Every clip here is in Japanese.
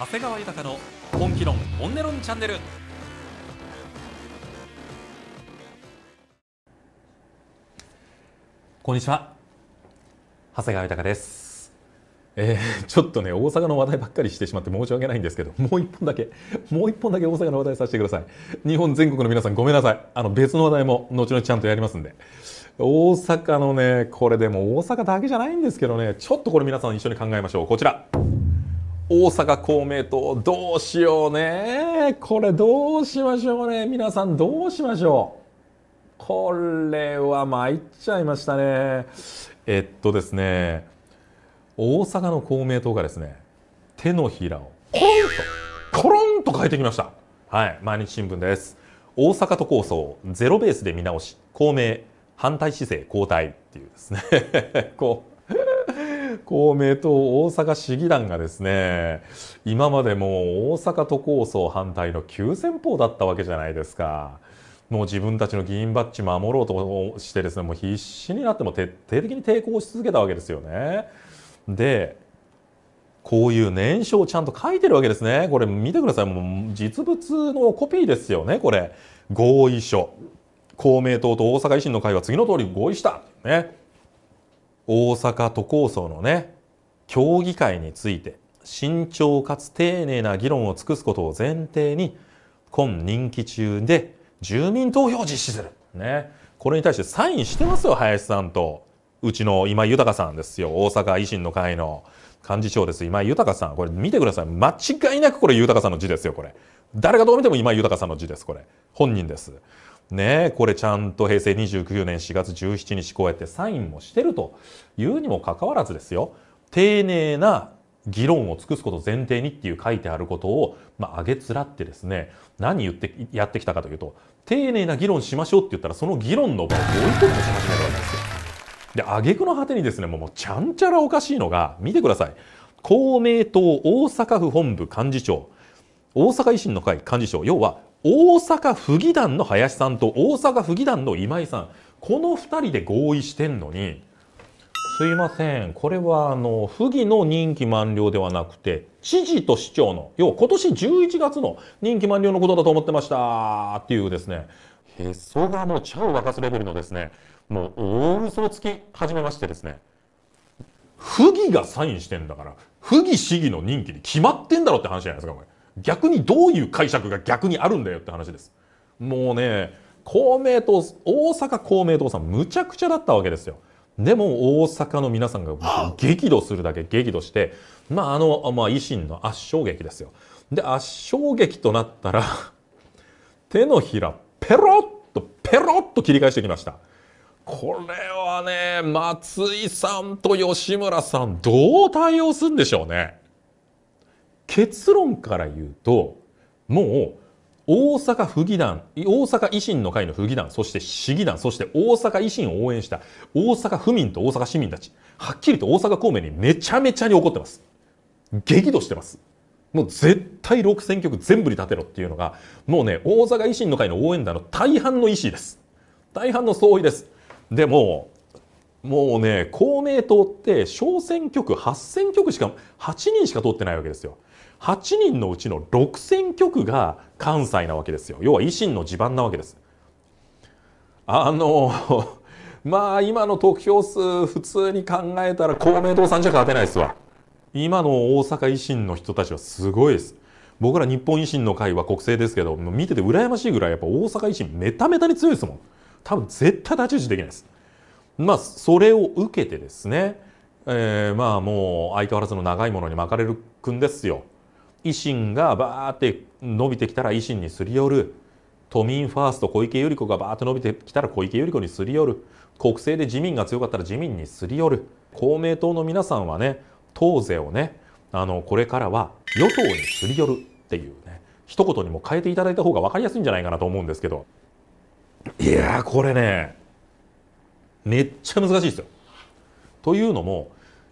長谷川豊の本気論本音論チャンネル。こんにちは。長谷川豊です、えーちょっとね大阪の話題ばっかりしてしまって申し訳ないんですけどもう一本だけもう一本だけ大阪の話題させてください。日本全国の皆さんごめんなさい。あの別の話題も後々ちゃんとやりますんで。大阪のねこれでも大阪だけじゃないんですけどねちょっとこれ皆さん一緒に考えましょう。こちら。大阪公明党どうしようね。これどうしましょうね。皆さんどうしましょう。これは参っちゃいましたね。えっとですね。大阪の公明党がですね手のひらをコロンとコロンと変えてきました。はい。毎日新聞です。大阪都構想ゼロベースで見直し公明反対姿勢交代っていうですね。こう公明党大阪市議団がですね今までもう大阪都構想反対の急先鋒だったわけじゃないですか。もう自分たちの議員バッジ守ろうとしてですねもう必死になっても徹底的に抵抗し続けたわけですよね。でこういう念書をちゃんと書いてるわけですね。これ見てください。もう実物のコピーですよねこれ。合意書。公明党と大阪維新の会は次の通り合意した。ね。大阪都構想のね協議会について慎重かつ丁寧な議論を尽くすことを前提に今任期中で住民投票を実施する、ね、これに対してサインしてますよ林さんと。うちの今井豊さんですよ。大阪維新の会の。幹事長です。今井豊さん。これ見てください。間違いなくこれ豊さんの字ですよこれ。誰がどう見ても今井豊さんの字ですこれ。本人です。ねえこれちゃんと平成29年4月17日こうやってサインもしてるというにもかかわらずですよ丁寧な議論を尽くすことを前提にっていう書いてあることを、まあ、上げつらってですね何言ってやってきたかというと丁寧な議論しましょうって言ったらその議論の場をボイコットし始めるわけですよ。で挙句の果てにですねもうちゃんちゃらおかしいのが見てください公明党大阪府本部幹事長大阪維新の会幹事長要は大阪府議団の林さんと大阪府議団の今井さん。この2人で合意してんのに。すいません。これはあの府議の任期満了ではなくて知事と市長の要は今年11月の任期満了のことだと思ってました。っていうですね。へそがもう茶を沸かすレベルのですね。もう大嘘をつき始めましてですね。府議がサインしてんだから府議市議の任期に決まってんだろって話じゃないですかこれ逆にどういう解釈が逆にあるんだよって話です。もうね公明党大阪公明党さんむちゃくちゃだったわけですよ。でも大阪の皆さんが激怒するだけ激怒してまああの、まあ、維新の圧勝劇ですよ。で圧勝劇となったら 手のひらペロッとペロッと切り返してきました。これはね松井さんと吉村さんどう対応するんでしょうね結論から言うともう大阪府議団大阪維新の会の府議団そして市議団そして大阪維新を応援した大阪府民と大阪市民たちはっきりと大阪公明にめちゃめちゃに怒ってます。激怒してます。もう絶対6選挙区全部に立てろっていうのがもうね大阪維新の会の応援団の大半の意思です。大半の総意です。でももうね公明党って小選挙区8選挙区しか8人しか通ってないわけですよ。8人のうちの6選挙区が関西なわけですよ。要は維新の地盤なわけです。あの まあ今の得票数普通に考えたら公明党さんじゃ勝てないですわ。今の大阪維新の人たちはすごいです。僕ら日本維新の会は国政ですけど見てて羨ましいぐらいやっぱ大阪維新メタメタに強いですもん。多分絶対太刀打ちできないです。まあそれを受けてですね、えー、まあもう相変わらずの長いものに巻かれるくんですよ。維新がバーって伸びてきたら維新にすり寄る。都民ファースト小池百合子がバーって伸びてきたら小池百合子にすり寄る。国政で自民が強かったら自民にすり寄る。公明党の皆さんはね党勢をねあのこれからは与党にすり寄るっていうね一言にも変えていただいた方が分かりやすいんじゃないかなと思うんですけど。いやこれねめっちゃ難しいですよ。というのも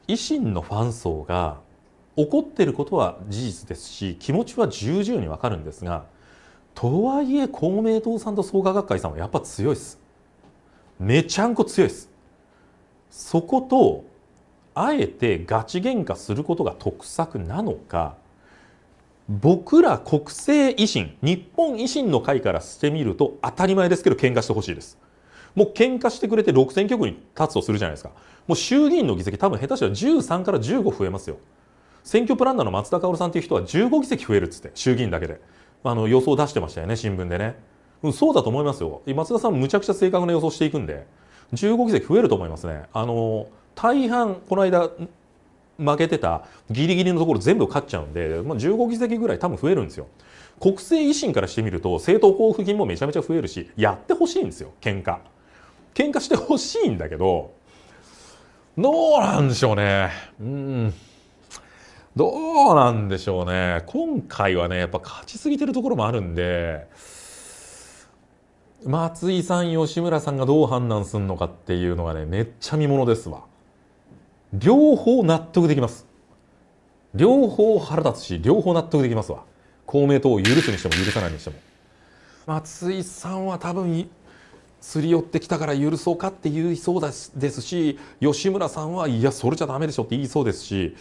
維新のファン層が怒ってることは事実ですし気持ちは重々にわかるんですがとはいえ公明党さんと創価学会さんはやっぱ強いです。めちゃんこ強いです。そことあえてガチ喧嘩することが得策なのか僕ら国政維新日本維新の会からしてみると当たり前ですけど喧嘩してほしいですもう喧嘩してくれて6選挙区に立つとするじゃないですかもう衆議院の議席多分下手したら13から15増えますよ選挙プランナーの松田薫さんという人は15議席増えるっつって衆議院だけで。あの予想を出してましたよね新聞でね、うん、そうだと思いますよ。松田さんむちゃくちゃ正確な予想していくんで15議席増えると思いますね。あの大半この間負けてたギリギリのところ全部勝っちゃうんで、まあ、15議席ぐらい多分増えるんですよ。国政維新からしてみると政党交付金もめちゃめちゃ増えるしやってほしいんですよ喧嘩。喧嘩してほしいんだけどどうなんでしょうね。うん。どうなんでしょうね。今回はねやっぱ勝ちすぎてるところもあるんで松井さん吉村さんがどう判断するのかっていうのがねめっちゃ見ものですわ。両方納得できます。両方腹立つし両方納得できますわ。公明党を許すにしても許さないにしても。松井さんは多分すり寄ってきたから許そうかって言いそうですし吉村さんはいやそれじゃダメでしょって言いそうですし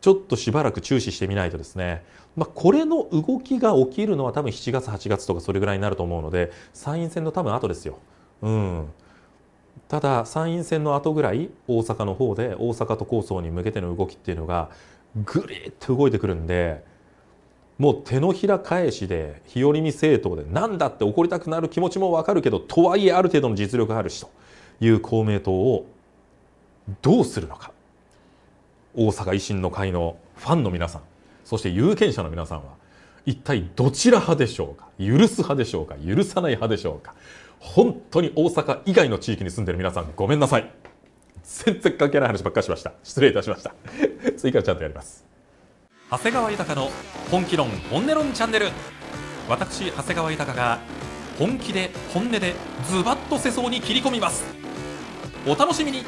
ちょっとしばらく注視してみないとですね、まあ、これの動きが起きるのは多分7月8月とかそれぐらいになると思うので参院選の多分後ですよ。うん。ただ参院選の後ぐらい大阪の方で大阪都構想に向けての動きっていうのがぐりっと動いてくるんでもう手のひら返しで日和見政党で何だって怒りたくなる気持ちも分かるけどとはいえある程度の実力があるしという公明党をどうするのか。大阪維新の会のファンの皆さんそして有権者の皆さんは一体どちら派でしょうか？許す派でしょうか？許さない派でしょうか？本当に大阪以外の地域に住んでる皆さんごめんなさい。全然関係ない話ばっかりしました。失礼いたしました。次からちゃんとやります。長谷川豊の本気論本音論チャンネル。私長谷川豊が本気で本音でズバッと世相に切り込みます。お楽しみに。